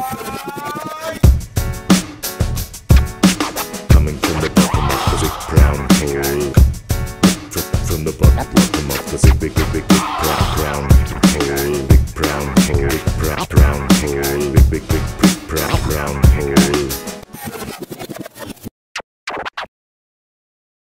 Coming from the bottom of the big brown hole. From, from the bottom of the big, big, big, big, brown, brown hole. Big brown hole. Big brown, brown hole. Big, big, big, big brown, brown hole.